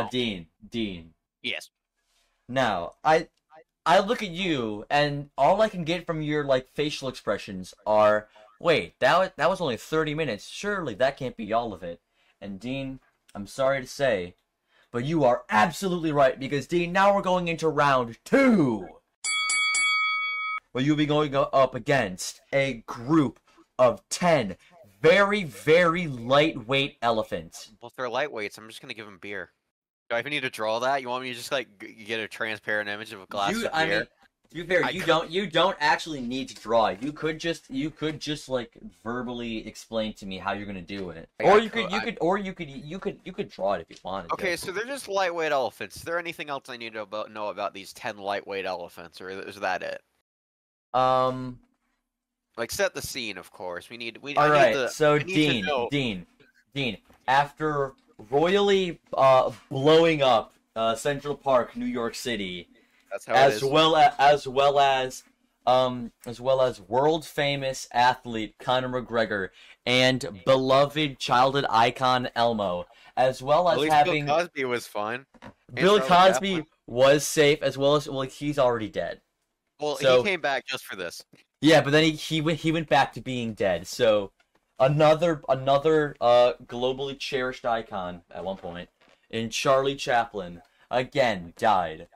right, now. now Dean, Dean. Yes. Now, I I look at you and all I can get from your like facial expressions are, wait, that was, that was only 30 minutes. Surely that can't be all of it. And Dean, I'm sorry to say, but you are absolutely right because Dean, now we're going into round 2. Where you'll be going up against a group of 10 very very lightweight elephants. Well, if they're lightweights, I'm just gonna give them beer. Do I even need to draw that? You want me to just like g- get a transparent image of a glass you, of I beer? mean, to be fair, I you could- don't you don't actually need to draw. You could just you could just like verbally explain to me how you're gonna do it, I- or I you could could- you I- could or you could you could you could draw it if you wanted. Okay, so they're just lightweight elephants. Is there anything else I need to about, know about these ten lightweight elephants, or is that it? um. Like, set the scene, of course. We need. We. All I right. Need to, so I Dean, Dean, Dean. After royally uh blowing up uh Central Park, New York City, That's how as is. well as, as well as um as well as world famous athlete Conor McGregor and beloved childhood icon Elmo, as well as having Bill Cosby was fine. Bill Cosby was safe, as well as well he's already dead. Well, so- he came back just for this. Yeah, but then he he went he went back to being dead. So another another uh globally cherished icon at one and Charlie Chaplin again died.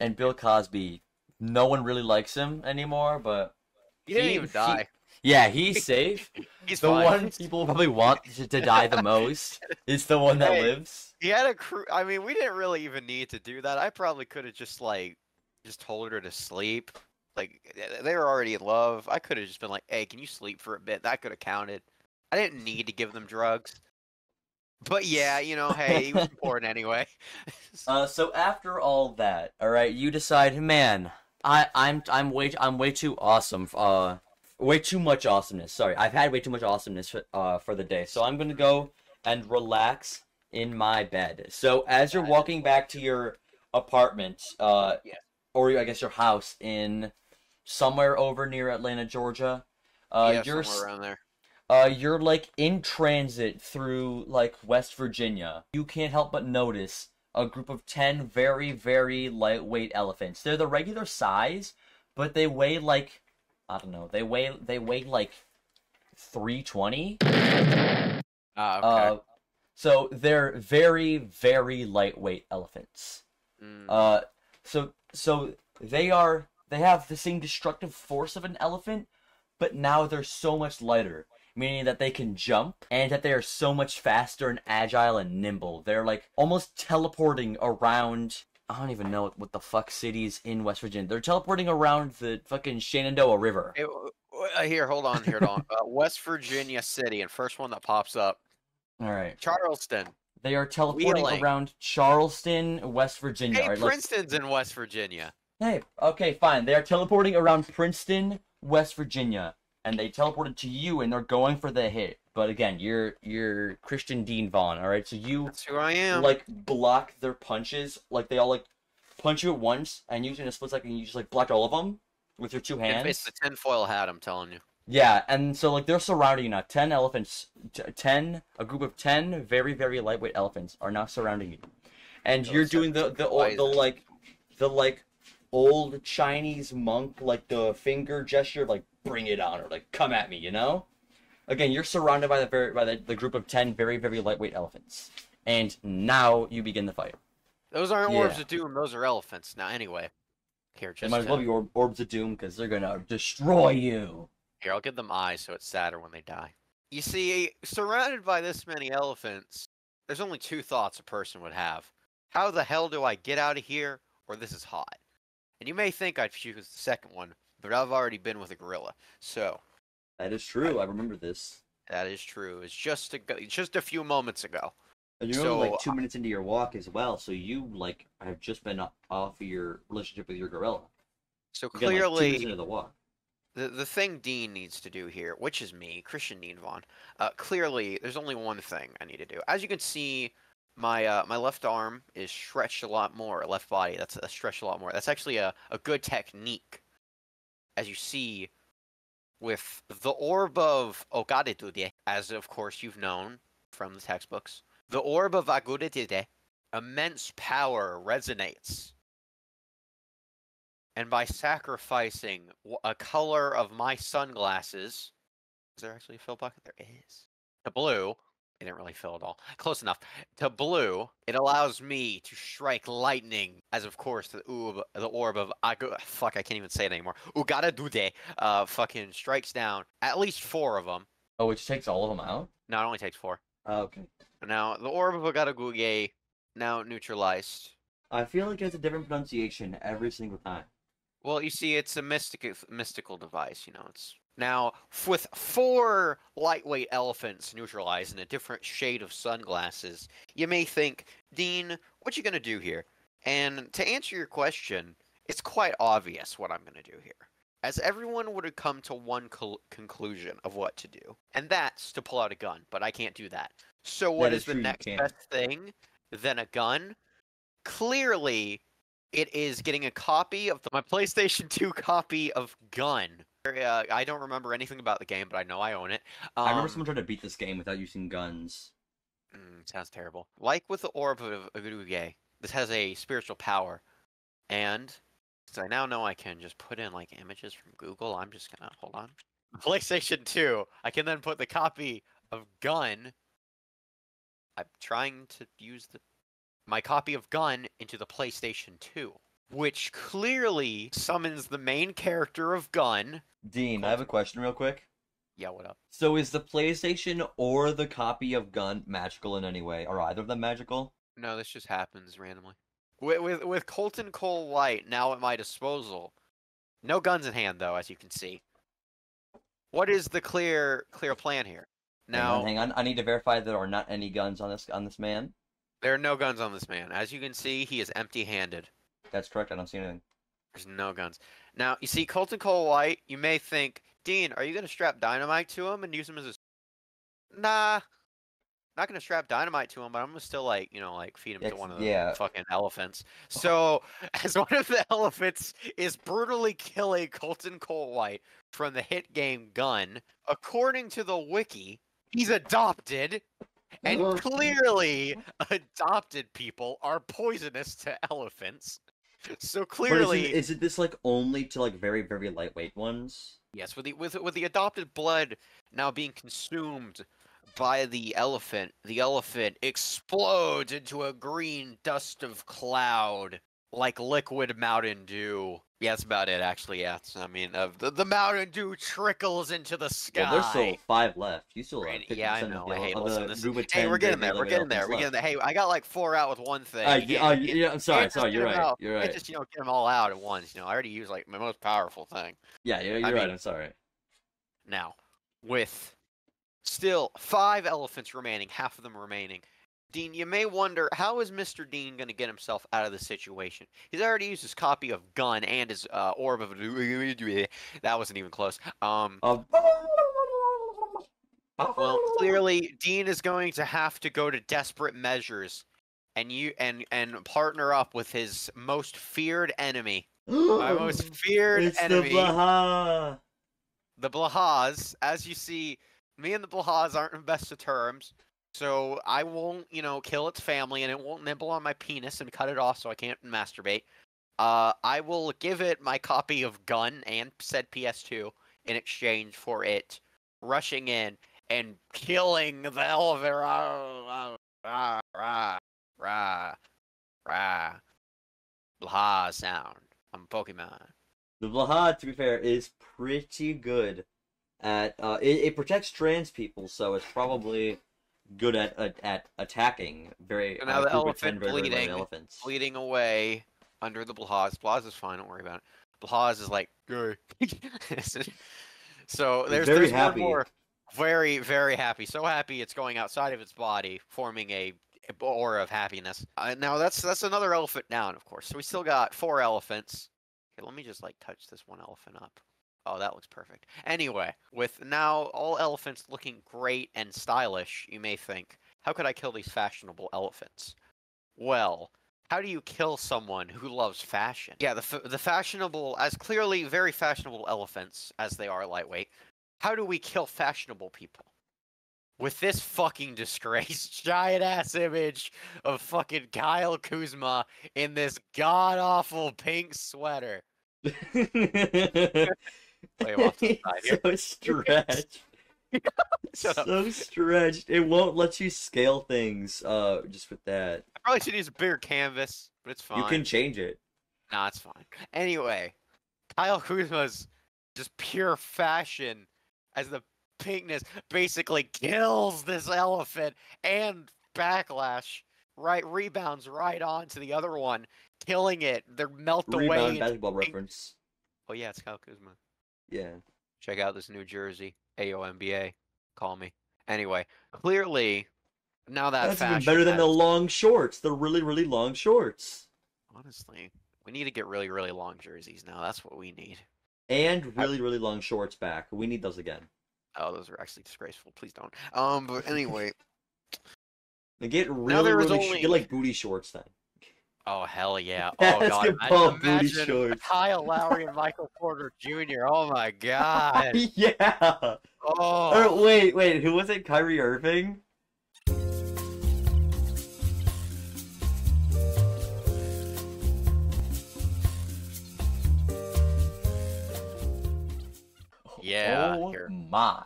And Bill Cosby, no one really likes him anymore, but He didn't He- even he- die. yeah, he's safe. He's the fine. one people probably want to, to die the most is the one that Hey. lives. He had a crew. I mean, we didn't really even need to do that. I probably could have just like, just told her to sleep. Like they were already in love. I could have just been like, "Hey, can you sleep for a bit?" That could have counted. I didn't need to give them drugs. But yeah, you know, hey, he was important anyway. Uh, so after all that, all right, you decide, man, I, I'm, I'm way, I'm way too awesome. Uh, way too much awesomeness. Sorry, I've had way too much awesomeness for, uh, for the day. So I'm gonna go and relax in my bed. So as you're walking back to your apartment, uh, Yeah. or I guess your house in somewhere over near Atlanta, Georgia, uh, yeah, you're somewhere around there. Uh, you're like in transit through like West Virginia. You can't help but notice a group of 10 very, very lightweight elephants. They're the regular size, but they weigh like, I don't know, they weigh, they weigh like 320. Ah, okay. Uh, so they're very, very lightweight elephants. Mm, Uh, so so they are they have the same destructive force of an elephant, but now they're so much lighter, meaning that they can jump and that they are so much faster and agile and nimble. They're like almost teleporting around. I don't even know what the fuck cities in West Virginia. They're teleporting around the fucking Shenandoah River. W- uh, here, hold on, here, on. Uh, West Virginia City, and first one that pops up, All right, Charleston. they are teleporting Wheeling. around Charleston, West Virginia. Hey, right, let's- Princeton's in West Virginia. Hey, okay, fine. They are teleporting around Princeton, West Virginia, and they teleported to you, and they're going for the hit. But again, you're you're Christian Dean Vaughn, all right. So you That's who I am. like block their punches, like they all like punch you at once, and usually in a split second, you just like block all of them with your two hands. It's the tinfoil hat, I'm telling you. Yeah, and so like they're surrounding you now. Ten elephants, t- ten, a group of ten very very lightweight elephants are now surrounding you, and Those you're doing the sounds the o- the like, the like old Chinese monk like the finger gesture like bring it on or like come at me, you know. Again, you're surrounded by the very by the, the group of ten very very lightweight elephants, and now you begin the fight. Those aren't orbs Yeah. of doom, those are elephants. Now, anyway. Here, just might as well uh, be Orb- orbs of doom because they're gonna destroy you. here, I'll give them eyes so it's sadder when they die. You see, surrounded by this many elephants, there's only two thoughts a person would have. How the hell do I get out of here, or this is hot? And you may think I'd choose the second one, but I've already been with a gorilla. So, That is true. I remember this. that is true. It's just a, just a few moments ago. And you're only like two minutes into your walk as well, so you like have just been off of your relationship with your gorilla. So Again, like, two minutes into the walk. the the thing Dean needs to do here, which is me, Christian Dean Vaughn, uh, clearly there's only one thing I need to do. As you can see, my uh, my left arm is stretched a lot more. Left body, that's uh, stretched a lot more. That's actually a, a good technique. As you see, with the orb of Ogadetude, as of course you've known from the textbooks, the orb of Agudetide immense power resonates. And by sacrificing a color of my sunglasses, is there actually a fill bucket? There is. To blue, it didn't really fill at all. Close enough. To blue, it allows me to strike lightning, as of course the oob, the orb of Agu- fuck, I can't even say it anymore. Ugara Dude, uh, fucking strikes down at least four of them. Oh, which takes all of them out? No, it only takes four. Oh, okay. Now the orb of Agaraguge now neutralized. I feel like it's a different pronunciation every single time. Well, you see, it's a mystical mystical device. You know, it's now with four lightweight elephants neutralized in a different shade of sunglasses. You may think, Dean, what you gonna do here? And to answer your question, it's quite obvious what I'm gonna do here. As everyone would have come to one conclusion of what to do, and that's to pull out a gun. But I can't do that. So what That is is the true, next best thing than a gun? Clearly, it is getting a copy of the, my PlayStation 2 copy of Gun. Uh, I don't remember anything about the game, but I know I own it. Um, I remember someone tried to beat this game without using guns. mm, sounds terrible. Like with the Orb of Aguduge, this has a spiritual power, and since I now know I can just put in like images from Google, I'm just gonna hold on. PlayStation 2. I can then put the copy of Gun. I'm trying to use the my copy of Gun into the PlayStation 2, which clearly summons the main character of Gun. Dean, I have a question real quick. Yeah, what up? So is the PlayStation or the copy of Gun magical in any way? Are either of them magical? No, this just happens randomly. With with, with Colton Cole White now at my disposal, no guns in hand though, as you can see. What is the clear clear plan here? Hang Now on, hang on. I need to verify there are not any guns on this on this man. there are no guns on this man. As you can see, he is empty-handed. That's correct. I don't see anything. There's no guns. Now you see Colton Cole White. You may think, Dean, are you gonna strap dynamite to him and use him as a? Nah, not gonna strap dynamite to him, but I'm gonna still like you know like feed him to one of the yeah. fucking elephants. So as one of the elephants is brutally killing Colton Cole White from the hit game Gun, according to the wiki, he's adopted. And clearly, adopted people are poisonous to elephants. So clearly, is it, is it this like only to like very very lightweight ones? Yes, with the with with the adopted blood now being consumed by the elephant, the elephant explodes into a green dust of cloud like liquid Mountain Dew. Yeah, that's about it. Actually, yeah. It's- I mean, uh, the the Mountain Dew trickles into the sky. Well, there's still five left. You still have Randy- 50% yeah, I of know. the, of listen, the this- group Hey, we're getting there. We're getting there. We're getting there. Hey, I got like four out with one thing. Uh, You uh, yeah, I'm sorry, sorry, you're right, out. you're right. Just you know, get them all out at once. You know, I already used like my most powerful thing. Yeah, you're, you're I right. mean- I'm sorry. Now, with still five elephants remaining, half of them remaining, Dean, you may wonder how is Mr. Dean going to get himself out of the situation? He's already used his copy of Gun and his uh, Orb of that wasn't even close. Um, Um, well, clearly Dean is going to have to go to desperate measures, and you and and partner up with his most feared enemy, my most feared it's enemy. the Blaha. the Blahas, as you see, me and the Blahas aren't in best of terms. So I won't, you know, kill its family and it won't nibble on my penis and cut it off so I can't masturbate. Uh, I will give it my copy of Gun and said PS2 in exchange for it rushing in and killing the elephant. Rah, rah, rah, rah, rah. Blaha sound. I'm Pokemon. The Blaha, to be fair, is pretty good at. Uh, it, it protects trans people, so it's probably good at at, at attacking very. So now uh, the group of 10 elephant very, very bleeding, elephants. bleeding away under the Blahaj. Blahaj is fine, don't worry about it. Blahaj is like, "Gay." so there's, very there's happy. one more. Very, very happy. So happy it's going outside of its body, forming a aura of happiness. Uh, now that's that's another elephant down, of course. So we still got four elephants. Okay, let me just like touch this one elephant up. Oh, that looks perfect. Anyway, with now all elephants looking great and stylish, you may think, how could I kill these fashionable elephants? Well, how do you kill someone who loves fashion? Yeah, the the fashionable, as clearly very fashionable elephants as they are lightweight. How do we kill fashionable people? with this fucking disgrace, giant ass image of fucking Kyle Kuzma in this god awful pink sweater. Play him off to the side here. so stretched. So stretched. It won't let you scale things. Uh, just with that, I probably should use a bigger canvas, but it's fine. you can change it. Nah, it's fine. Anyway, Kyle Kuzma's just pure fashion as the pinkness basically kills this elephant and backlash right rebounds right onto the other one, killing it. They're melt away. Rebound basketball reference. Oh yeah, it's Kyle Kuzma. Yeah. Check out this New Jersey AOMBA. Call me. Anyway, clearly now that That's even better than the long shorts. The really, really long shorts. honestly. We need to get really, really long jerseys now. That's what we need. And really, really long shorts back. We need those again. Oh, those are actually disgraceful. Please don't. Um, but anyway, And get really, really only- get like booty shorts then. Oh hell yeah! Oh god, imagine, booty shorts. Kyle Lowry and Michael Porter Jr. Oh my god. yeah. Oh, Or wait, wait, who was it? Kyrie Irving? Yeah, Oh here. my.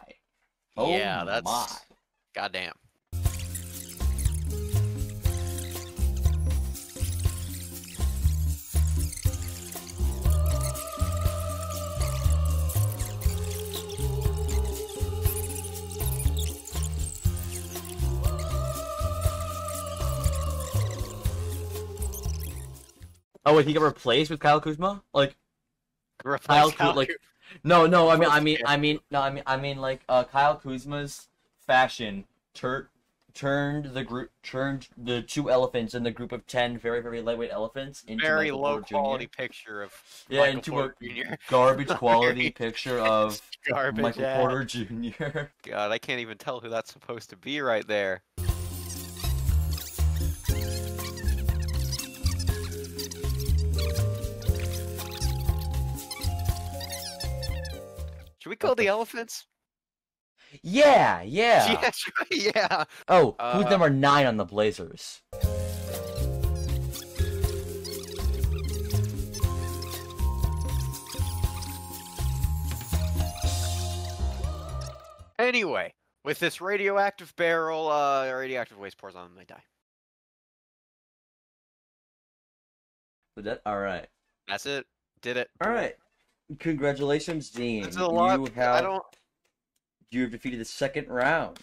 Oh yeah, that's my. goddamn. Oh wait, he got replaced with Kyle Kuzma? Like Replace Kyle, Kyle like no, no. I mean, I mean. I mean, no, I mean, I mean, like uh, Kyle Kuzma's fashion tur- turned the group turned the two elephants in the group of ten very, very lightweight elephants into very Michael low Porter Jr. quality picture of Yeah, Michael into Porter a Jr. garbage quality picture of Garbage. Michael. Porter Jr. God, I can't even tell who that's supposed to be right there. Should we call the elephants? yeah, yeah. Yeah, sure, yeah. Oh, who's Uh, number nine on the Blazers? Anyway, with this radioactive barrel, uh, radioactive waste pours on them, they die. That all right? That's it. Did it. All right. Congratulations, Dean. That's a lot. You I have don't. you have defeated the second round.